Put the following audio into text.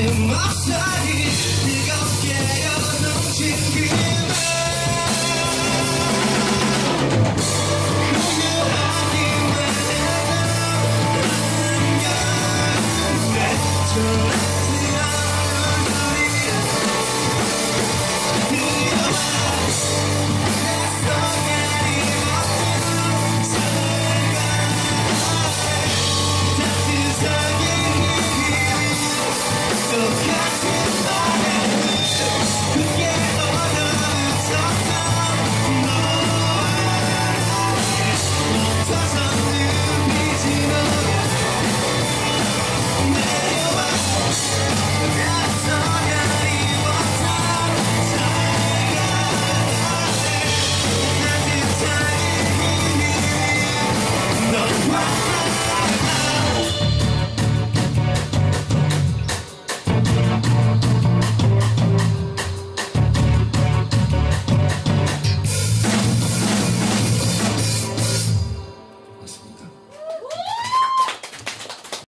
in my side